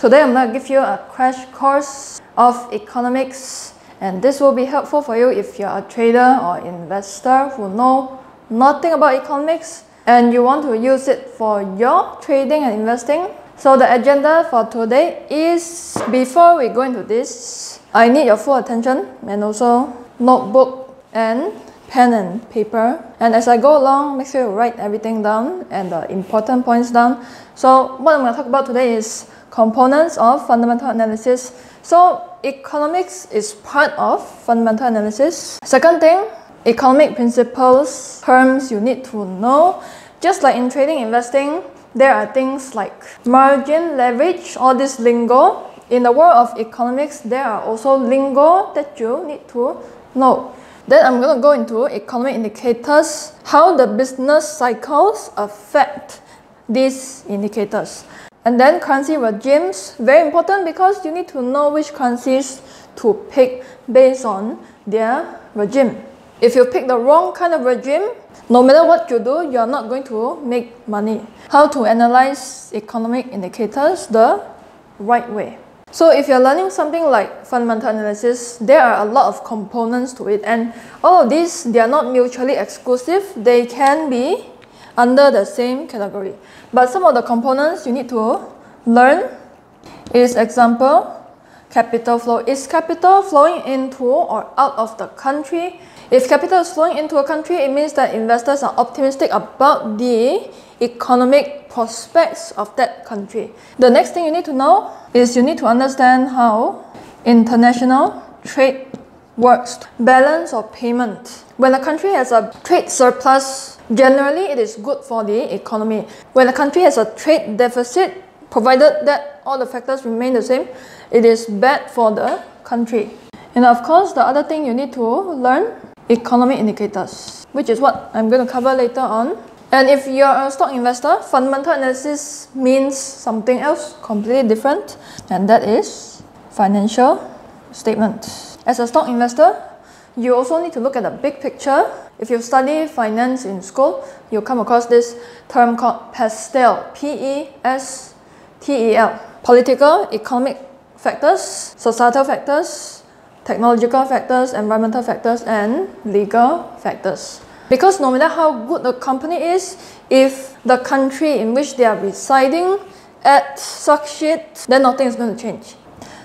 Today I'm going to give you a crash course of economics and this will be helpful for you if you're a trader or investor who know nothing about economics and you want to use it for your trading and investing. So the agenda for today is before we go into this, I need your full attention and also notebook and pen and paper. And as I go along, make sure you write everything down and the important points down. So what I'm going to talk about today is components of fundamental analysis. So economics is part of fundamental analysis. Second thing, economic principles, terms you need to know. Just like in trading investing, there are things like margin, leverage, all this lingo. In the world of economics, there are also lingo that you need to know. Then I'm going to go into economic indicators, how the business cycles affect these indicators. And then currency regimes, very important because you need to know which currencies to pick based on their regime. If you pick the wrong kind of regime, no matter what you do, you're not going to make money. How to analyze economic indicators the right way. So if you're learning something like fundamental analysis, there are a lot of components to it and all of these, they are not mutually exclusive. They can be under the same category. But some of the components you need to learn is example, capital flow. Is capital flowing into or out of the country? If capital is flowing into a country, it means that investors are optimistic about the economic prospects of that country. The next thing you need to know is you need to understand how international trade works. Balance of payment. When a country has a trade surplus, generally it is good for the economy. When a country has a trade deficit, provided that all the factors remain the same, it is bad for the country. And of course, the other thing you need to learn, economic indicators, which is what I'm going to cover later on. And if you're a stock investor, fundamental analysis means something else completely different, and that is financial statement. As a stock investor, you also need to look at the big picture. If you study finance in school, you'll come across this term called PESTEL, P-E-S-T-E-L. Political, economic factors, societal factors, technological factors, environmental factors, and legal factors. Because no matter how good the company is, if the country in which they are residing at suck shit, then nothing is going to change.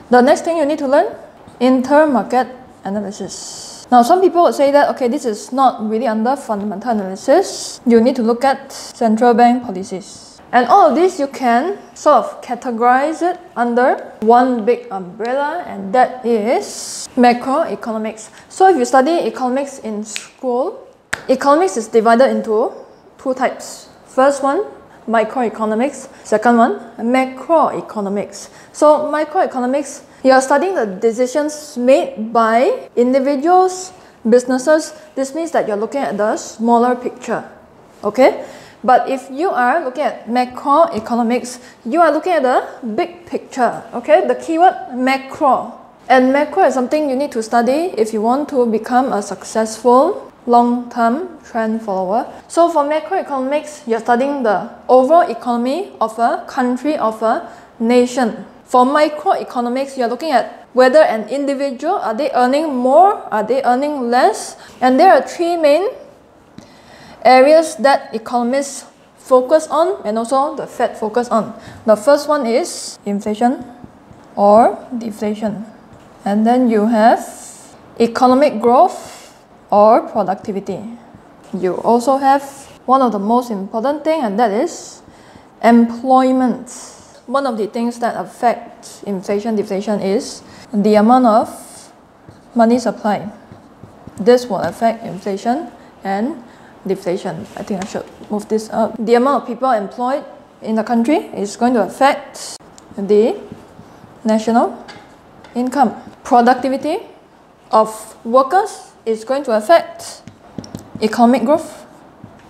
The next thing you need to learn intermarket analysis. Now, some people would say that, okay, this is not really under fundamental analysis. You need to look at central bank policies. And all of this, you can sort of categorize it under one big umbrella, and that is macroeconomics. So if you study economics in school, economics is divided into two types. First one, microeconomics. Second one, macroeconomics. So microeconomics you are studying the decisions made by individuals, businesses. This means that you're looking at the smaller picture. Okay? But if you are looking at macroeconomics, you are looking at the big picture. Okay? The keyword macro. And macro is something you need to study if you want to become a successful long-term trend follower. So for macroeconomics, you're studying the overall economy of a country, of a nation. For microeconomics, you're looking at whether an individual, are they earning more, are they earning less? And there are three main areas that economists focus on and also the Fed focus on. The first one is inflation or deflation. And then you have economic growth or productivity. You also have one of the most important thing and that is employment one of the things that affect inflation deflation is the amount of money supply. This will affect inflation and deflation. I think I should move this up. The amount of people employed in the country is going to affect the national income. Productivity of workers is going to affect economic growth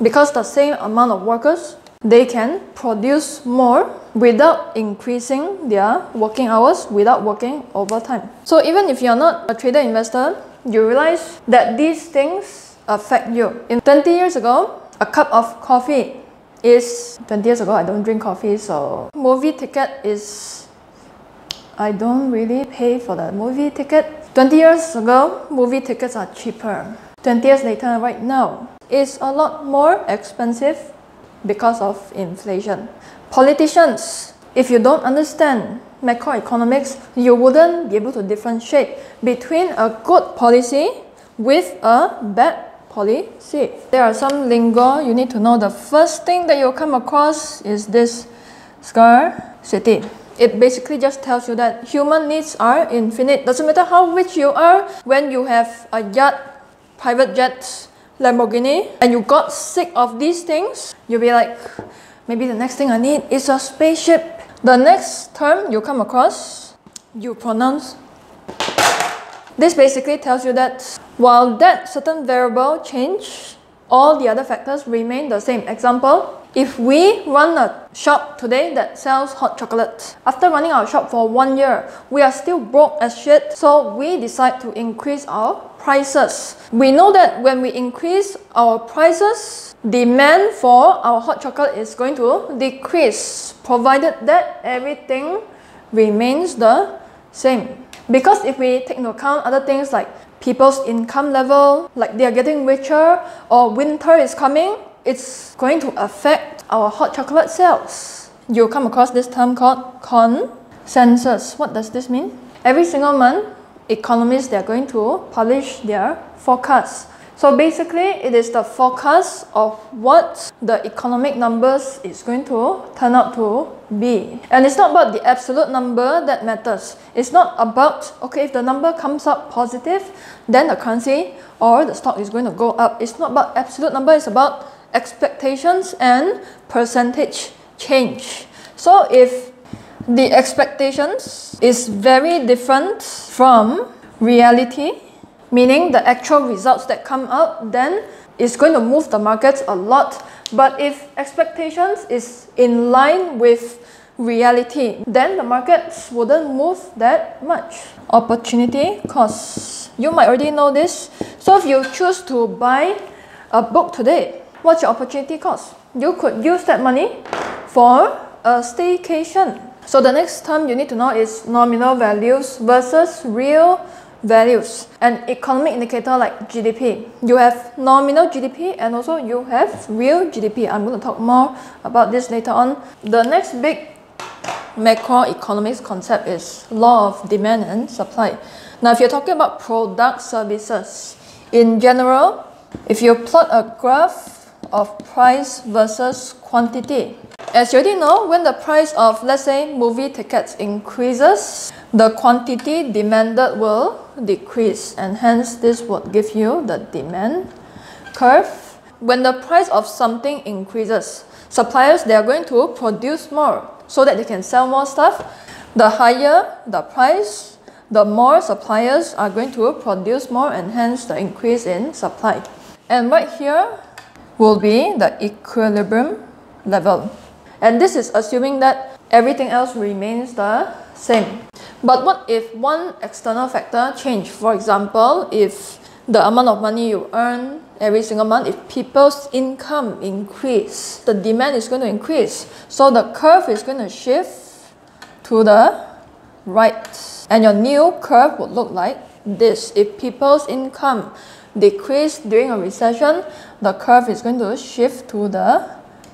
because the same amount of workers they can produce more without increasing their working hours, without working overtime. So even if you're not a trader investor, you realize that these things affect you. In 20 years ago, a cup of coffee is 20 years ago I don't drink coffee so movie ticket is I don't really pay for the movie ticket. 20 years ago, movie tickets are cheaper. 20 years later, right now, it's a lot more expensive because of inflation. Politicians, if you don't understand macroeconomics, you wouldn't be able to differentiate between a good policy with a bad policy. There are some lingo you need to know. The first thing that you'll come across is this scarcity. It basically just tells you that human needs are infinite. Doesn't matter how rich you are, when you have a yacht, private jets, Lamborghini, and you got sick of these things, you'll be like, maybe the next thing I need is a spaceship. The next term you come across, you pronounce. This basically tells you that while that certain variable change, all the other factors remain the same. Example, if we run a shop today that sells hot chocolate, after running our shop for one year, we are still broke as shit, so we decide to increase our prices. We know that when we increase our prices, demand for our hot chocolate is going to decrease, provided that everything remains the same. Because if we take into account other things like people's income level, like they are getting richer, or winter is coming, it's going to affect our hot chocolate sales. You'll come across this term called consensus. What does this mean? Every single month, economists they are going to publish their forecasts. So basically, it is the forecast of what the economic numbers is going to turn out to be. And it's not about the absolute number that matters. It's not about, okay, if the number comes up positive, then the currency or the stock is going to go up. It's not about absolute number, it's about expectations and percentage change. So if the expectations is very different from reality, meaning the actual results that come out, then it's going to move the markets a lot. But if expectations is in line with reality, then the markets wouldn't move that much. Opportunity cost. You might already know this. So if you choose to buy a book today, what's your opportunity cost? You could use that money for a staycation. So the next term you need to know is nominal values versus real values. An economic indicator like GDP. You have nominal GDP and also you have real GDP. I'm going to talk more about this later on. The next big macroeconomics concept is law of demand and supply. Now if you're talking about product services, in general, if you plot a graph of price versus quantity. As you already know, when the price of, let's say, movie tickets increases, the quantity demanded will decrease and hence this would give you the demand curve. When the price of something increases, suppliers, they are going to produce more so that they can sell more stuff. The higher the price, the more suppliers are going to produce more and hence the increase in supply. And right here, will be the equilibrium level. And this is assuming that everything else remains the same. But what if one external factor change? For example, if the amount of money you earn every single month, if people's income increase, the demand is going to increase. So the curve is going to shift to the right. And your new curve would look like this. If people's income decrease during a recession, the curve is going to shift to the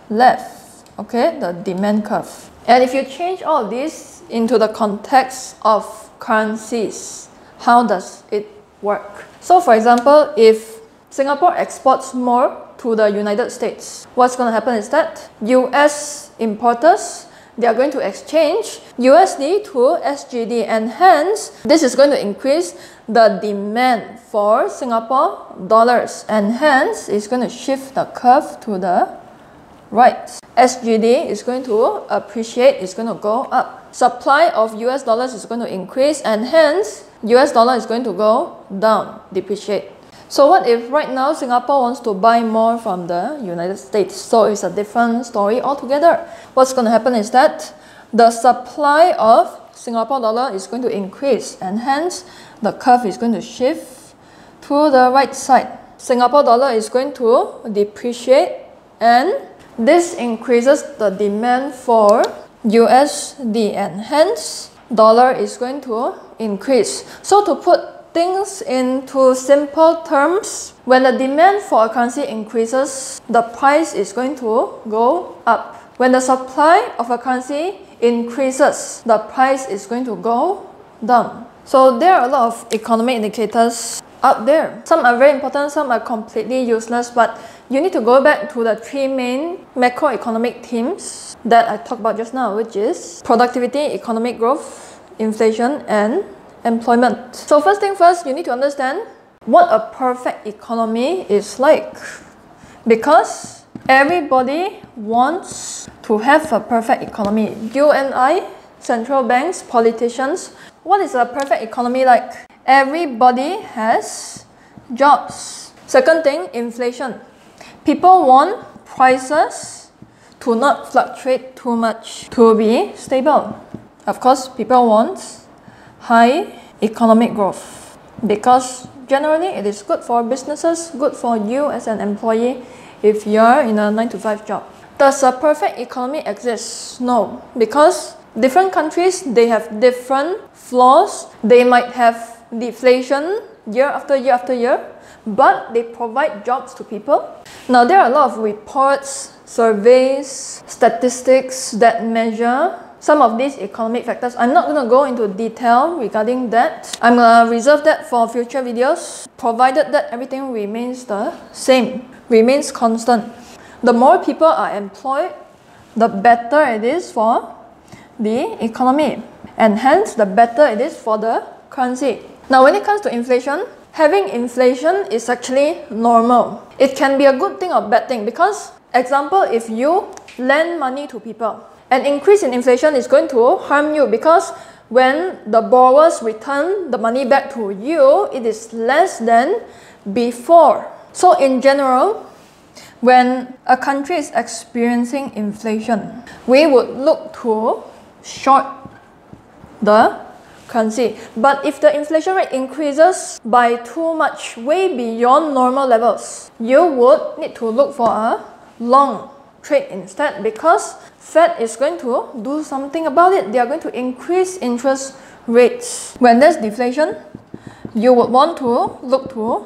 left, okay, the demand curve. And if you change all this into the context of currencies, how does it work? So for example, if Singapore exports more to the United States, what's going to happen is that US importers they are going to exchange USD to SGD and hence this is going to increase the demand for Singapore dollars and hence it's going to shift the curve to the right. SGD is going to appreciate, it's going to go up. Supply of US dollars is going to increase and hence US dollar is going to go down, depreciate. So what if right now Singapore wants to buy more from the United States? So it's a different story altogether. What's going to happen is that the supply of Singapore dollar is going to increase and hence the curve is going to shift to the right side. Singapore dollar is going to depreciate and this increases the demand for USD and hence dollar is going to increase. So to put things into simple terms, when the demand for a currency increases, the price is going to go up. When the supply of a currency increases, the price is going to go down. So there are a lot of economic indicators out there. Some are very important, some are completely useless, but you need to go back to the three main macroeconomic themes that I talked about just now, which is productivity, economic growth, inflation, and employment. So first thing first, you need to understand what a perfect economy is like. Because everybody wants to have a perfect economy. You and I, central banks, politicians, what is a perfect economy like? Everybody has jobs. Second thing, inflation. People want prices to not fluctuate too much, to be stable. Of course, people want high economic growth because generally it is good for businesses, good for you as an employee if you're in a 9 to 5 job. Does a perfect economy exist? No, because different countries they have different flaws. They might have deflation year after year after year, but they provide jobs to people. Now there are a lot of reports, surveys, statistics that measure some of these economic factors. I'm not going to go into detail regarding that. I'm going to reserve that for future videos, provided that everything remains the same, remains constant. The more people are employed, the better it is for the economy and hence the better it is for the currency. Now when it comes to inflation, having inflation is actually normal. It can be a good thing or bad thing because example if you lend money to people, an increase in inflation is going to harm you because when the borrowers return the money back to you, it is less than before. So in general, when a country is experiencing inflation, we would look to short the currency. But if the inflation rate increases by too much, way beyond normal levels, you would need to look for a long trade instead because Fed is going to do something about it. They are going to increase interest rates. When there's deflation, you would want to look to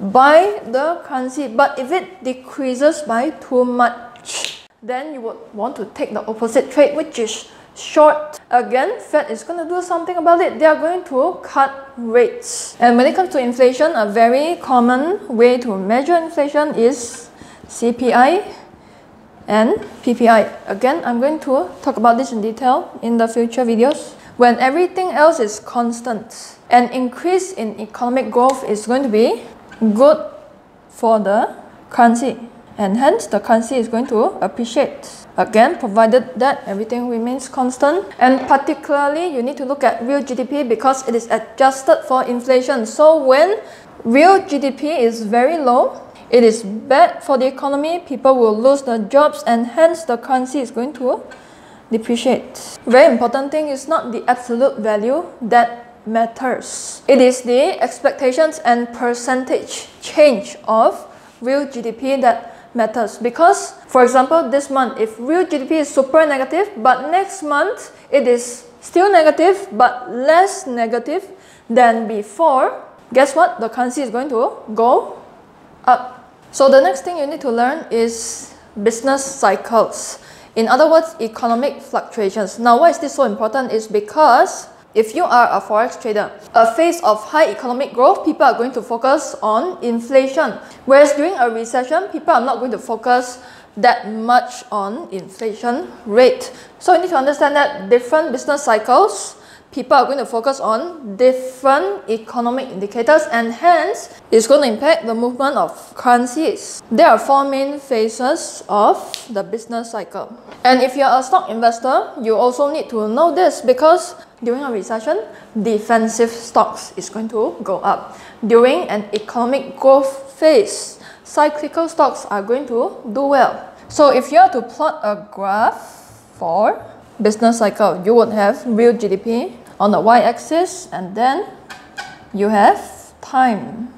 buy the currency. But if it decreases by too much, then you would want to take the opposite trade, which is short. Again, Fed is going to do something about it. They are going to cut rates. And when it comes to inflation, a very common way to measure inflation is CPI and PPI. Again, I'm going to talk about this in detail in the future videos. When everything else is constant, an increase in economic growth is going to be good for the currency and hence the currency is going to appreciate. Again, provided that everything remains constant and particularly you need to look at real GDP because it is adjusted for inflation. So when real GDP is very low, it is bad for the economy, people will lose their jobs and hence the currency is going to depreciate. Very important thing is not the absolute value that matters. It is the expectations and percentage change of real GDP that matters because for example this month if real GDP is super negative but next month it is still negative but less negative than before guess what the currency is going to go up so the next thing you need to learn is business cycles in other words economic fluctuations now why is this so important is because if you are a forex trader, a phase of high economic growth, people are going to focus on inflation. Whereas during a recession, people are not going to focus that much on inflation rate. So you need to understand that different business cycles, people are going to focus on different economic indicators and hence it's going to impact the movement of currencies. There are four main phases of the business cycle. And if you're a stock investor, you also need to know this because during a recession, defensive stocks is going to go up. During an economic growth phase, cyclical stocks are going to do well. So if you are to plot a graph for business cycle, you would have real GDP on the y-axis and then you have time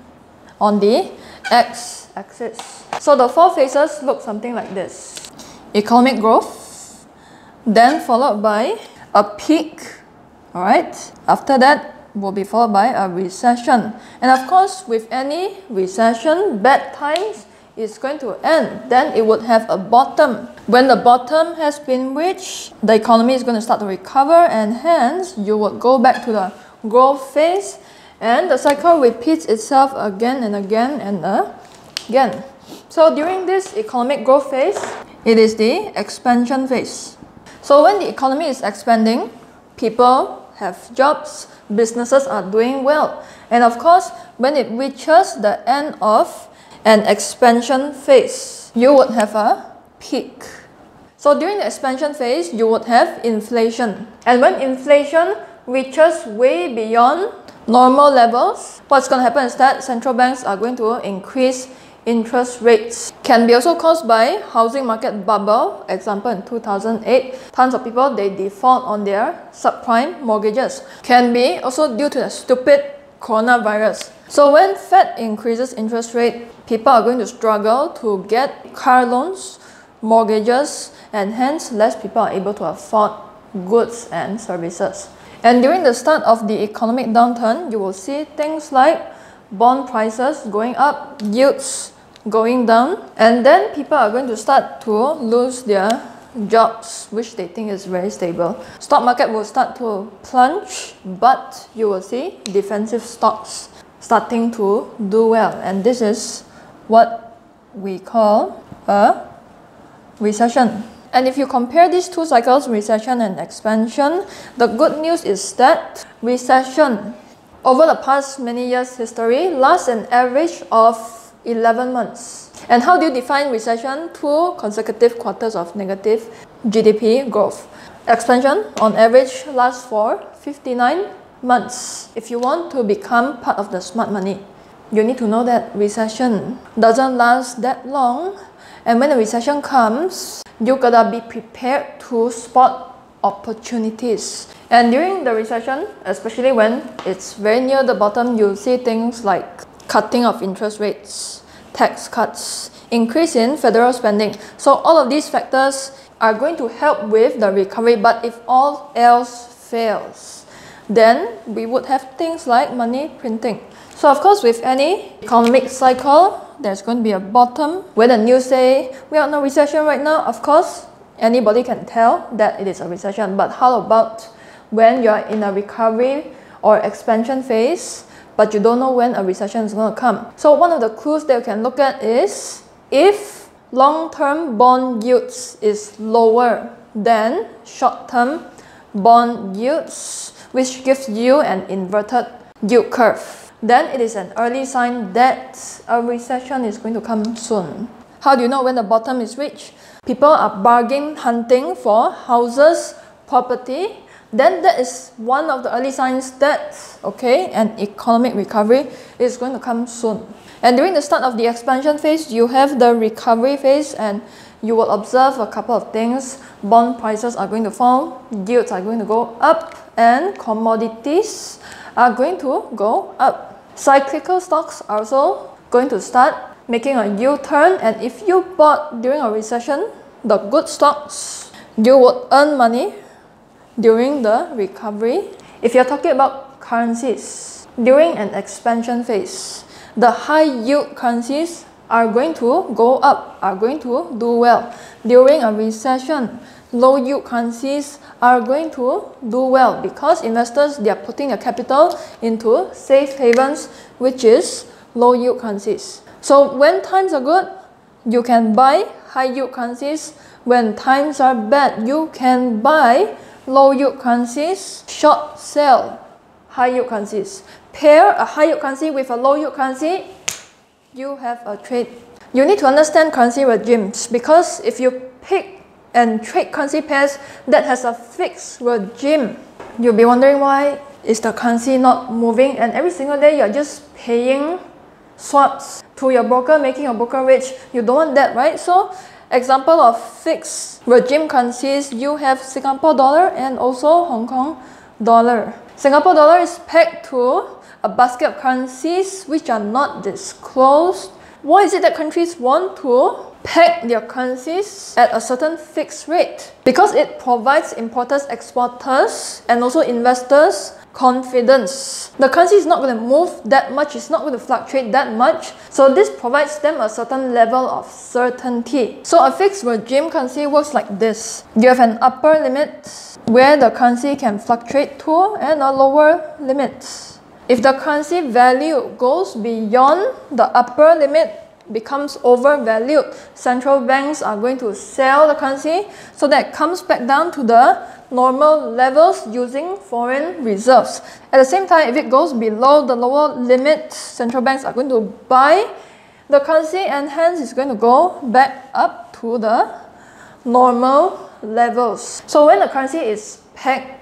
on the x-axis. So the four phases look something like this. Economic growth, then followed by a peak Alright, after that will be followed by a recession. And of course, with any recession, bad times is going to end. Then it would have a bottom. When the bottom has been reached, the economy is going to start to recover and hence you would go back to the growth phase and the cycle repeats itself again and again and again. So during this economic growth phase, it is the expansion phase. So when the economy is expanding, people have jobs, businesses are doing well. And of course, when it reaches the end of an expansion phase, you would have a peak. So during the expansion phase, you would have inflation. And when inflation reaches way beyond normal levels, what's going to happen is that central banks are going to increase interest rates can be also caused by housing market bubble example in 2008 tons of people they default on their subprime mortgages can be also due to the stupid coronavirus. So when fed increases interest rate people are going to struggle to get car loans mortgages and hence less people are able to afford goods and services. And during the start of the economic downturn you will see things like bond prices going up yields going down and then people are going to start to lose their jobs which they think is very stable. Stock market will start to plunge but you will see defensive stocks starting to do well and this is what we call a recession. And if you compare these two cycles, recession and expansion, the good news is that recession over the past many years history lasts an average of 11 months. And how do you define recession? Two consecutive quarters of negative GDP growth. Expansion on average lasts for 59 months. If you want to become part of the smart money, you need to know that recession doesn't last that long. And when the recession comes, you gotta be prepared to spot opportunities. And during the recession, especially when it's very near the bottom, you see things like cutting of interest rates, tax cuts, increase in federal spending. So all of these factors are going to help with the recovery. But if all else fails, then we would have things like money printing. So of course, with any economic cycle, there's going to be a bottom. When the news say we are in a recession right now, of course, anybody can tell that it is a recession. But how about when you're in a recovery or expansion phase? But you don't know when a recession is going to come. So one of the clues that you can look at is if long-term bond yields is lower than short-term bond yields, which gives you an inverted yield curve, then it is an early sign that a recession is going to come soon. How do you know when the bottom is reached? People are bargain hunting for houses, property, then that is one of the early signs that, okay, an economic recovery is going to come soon. And during the start of the expansion phase, you have the recovery phase and you will observe a couple of things. Bond prices are going to fall, yields are going to go up, and commodities are going to go up. Cyclical stocks are also going to start making a U-turn and if you bought during a recession, the good stocks, you would earn money during the recovery. If you're talking about currencies, during an expansion phase, the high yield currencies are going to go up, are going to do well. During a recession, low yield currencies are going to do well because investors they are putting their capital into safe havens, which is low yield currencies. So when times are good, you can buy high yield currencies. When times are bad, you can buy low yield currencies, short sell high yield currencies. Pair a high yield currency with a low yield currency, you have a trade. You need to understand currency regimes because if you pick and trade currency pairs that has a fixed regime, you'll be wondering why is the currency not moving and every single day you're just paying swaps to your broker, making your broker rich. You don't want that, right? So Example of fixed regime currencies, you have Singapore dollar and also Hong Kong dollar. Singapore dollar is pegged to a basket of currencies which are not disclosed. Why is it that countries want to peg their currencies at a certain fixed rate because it provides importers, exporters, and also investors confidence. The currency is not going to move that much, it's not going to fluctuate that much. So this provides them a certain level of certainty. So a fixed regime currency works like this. You have an upper limit where the currency can fluctuate to and a lower limit. If the currency value goes beyond the upper limit, becomes overvalued, central banks are going to sell the currency so that comes back down to the normal levels using foreign reserves. At the same time, if it goes below the lower limit, central banks are going to buy the currency and hence it's going to go back up to the normal levels. So when the currency is pegged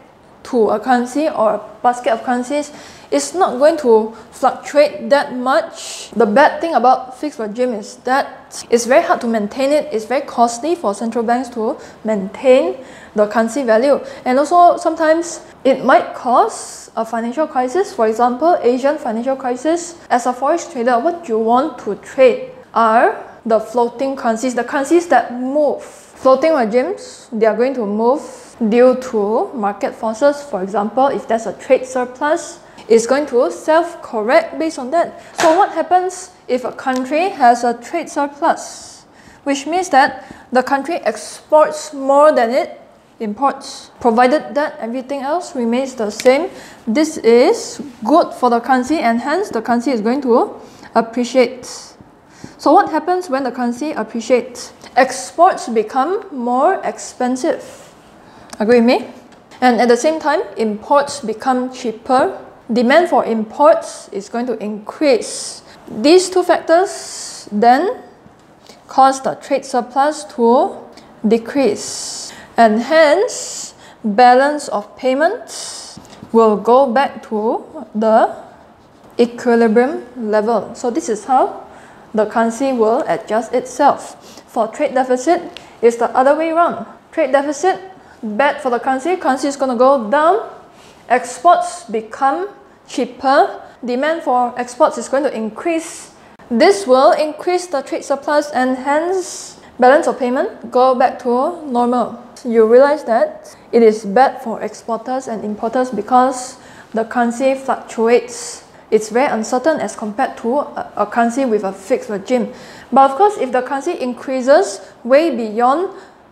to a currency or a basket of currencies, it's not going to fluctuate that much. The bad thing about fixed regime is that it's very hard to maintain it. It's very costly for central banks to maintain the currency value. And also sometimes it might cause a financial crisis. For example, Asian financial crisis. As a forex trader, what you want to trade are the floating currencies, the currencies that move. Floating regimes, they are going to move due to market forces. For example, if there's a trade surplus, is going to self-correct based on that. So what happens if a country has a trade surplus? Which means that the country exports more than it imports. Provided that everything else remains the same, this is good for the currency and hence the currency is going to appreciate. So what happens when the currency appreciates? Exports become more expensive. Agree with me? And at the same time, imports become cheaper demand for imports is going to increase. These two factors then cause the trade surplus to decrease and hence balance of payments will go back to the equilibrium level. So this is how the currency will adjust itself. For trade deficit, it's the other way around. Trade deficit, bad for the currency, currency is going to go down, exports become cheaper, demand for exports is going to increase. This will increase the trade surplus and hence balance of payment go back to normal. You realize that it is bad for exporters and importers because the currency fluctuates. It's very uncertain as compared to a, a currency with a fixed regime. But of course, if the currency increases way beyond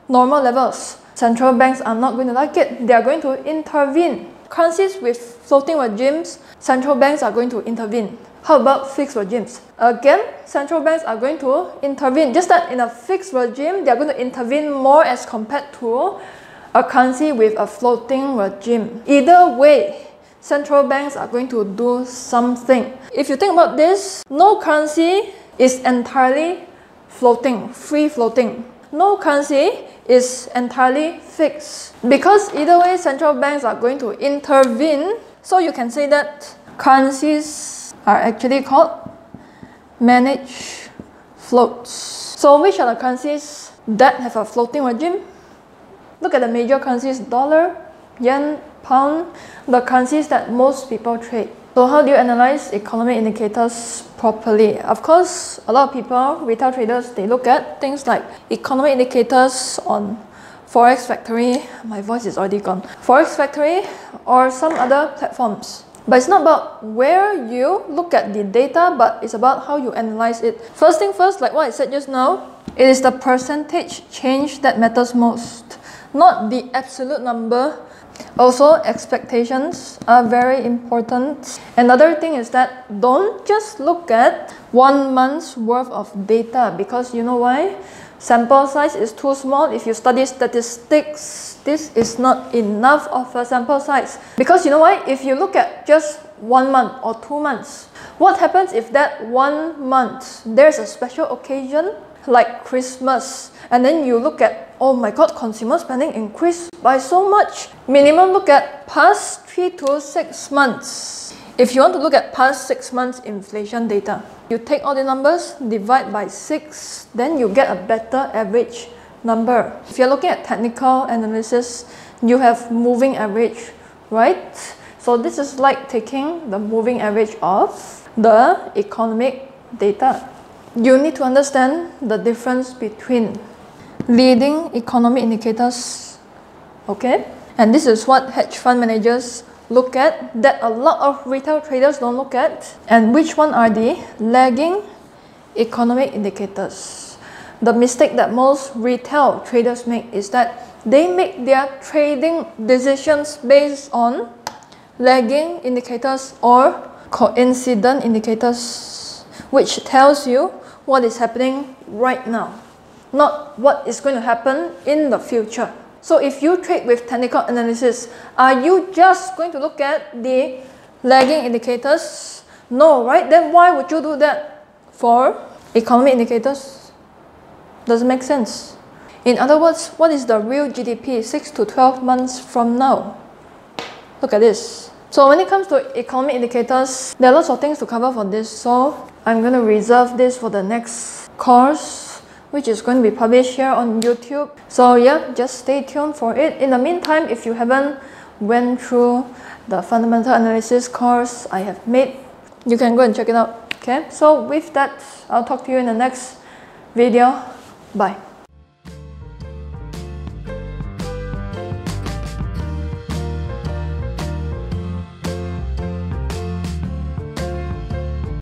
normal levels, central banks are not going to like it. They are going to intervene currencies with floating regimes, central banks are going to intervene. How about fixed regimes? Again, central banks are going to intervene. Just that in a fixed regime, they are going to intervene more as compared to a currency with a floating regime. Either way, central banks are going to do something. If you think about this, no currency is entirely floating, free floating. No currency is entirely fixed. Because either way, central banks are going to intervene. So you can say that currencies are actually called managed floats. So which are the currencies that have a floating regime? Look at the major currencies, dollar, yen, pound, the currencies that most people trade. So how do you analyze economic indicators properly? Of course, a lot of people, retail traders, they look at things like economic indicators on Forex Factory, my voice is already gone, Forex Factory or some other platforms. But it's not about where you look at the data, but it's about how you analyze it. First thing first, like what I said just now, it is the percentage change that matters most, not the absolute number also, expectations are very important. Another thing is that don't just look at one month's worth of data because you know why? Sample size is too small. If you study statistics, this is not enough of a sample size. Because you know why? If you look at just one month or two months, what happens if that one month there's a special occasion like Christmas. And then you look at oh my god consumer spending increased by so much. Minimum look at past three to six months. If you want to look at past six months inflation data you take all the numbers divide by six then you get a better average number. If you're looking at technical analysis you have moving average right? So this is like taking the moving average of the economic data you need to understand the difference between leading economic indicators, okay? And this is what hedge fund managers look at that a lot of retail traders don't look at. And which one are the lagging economic indicators? The mistake that most retail traders make is that they make their trading decisions based on lagging indicators or coincident indicators, which tells you what is happening right now, not what is going to happen in the future. So if you trade with technical analysis, are you just going to look at the lagging indicators? No, right? Then why would you do that for economic indicators? Doesn't make sense. In other words, what is the real GDP 6 to 12 months from now? Look at this. So when it comes to economic indicators, there are lots of things to cover for this. So I'm going to reserve this for the next course which is going to be published here on YouTube. So yeah, just stay tuned for it. In the meantime, if you haven't went through the fundamental analysis course I have made, you can go and check it out. Okay, so with that, I'll talk to you in the next video. Bye.